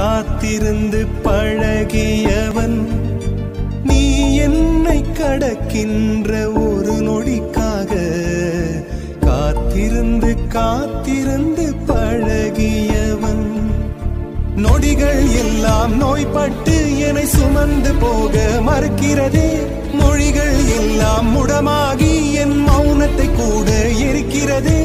காத்திருந்து பழகியவன் நீ என்னை கடக்கின்ற ஒரு நொடிக்காக காத்திருந்து காத்திருந்து பழகியவன். நொடிகள் எல்லாம் நோய்பட்டு என்னை சுமந்து போக மறுக்கிறதே. மொழிகள் எல்லாம் முடமாகி என் மௌனத்தை கூட எரிக்கிறதே.